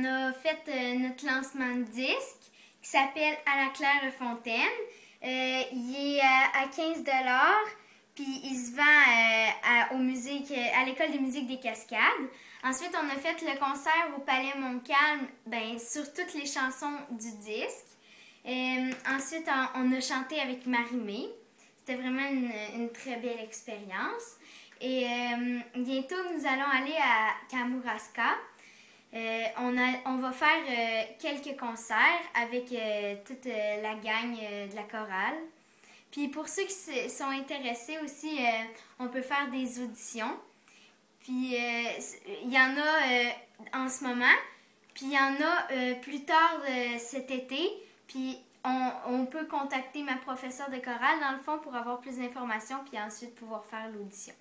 on a fait euh, notre lancement de disque qui s'appelle À la Claire Fontaine. Euh, il est à 15 puis il se vend à, au musique, à l'école de musique des Cascades. Ensuite, on a fait le concert au Palais Montcalm ben, sur toutes les chansons du disque. ensuite, on, a chanté avec Marie-Mé. C'était vraiment une, très belle expérience. Et bientôt, nous allons aller à Kamouraska. Euh, on, a, on va faire euh, quelques concerts avec euh, toute la gang de la chorale. Puis pour ceux qui sont intéressés aussi, on peut faire des auditions. Puis il y en a en ce moment, puis il y en a plus tard cet été. Puis on, on, peut contacter ma professeure de chorale dans le fond pour avoir plus d'informations, puis ensuite pouvoir faire l'audition.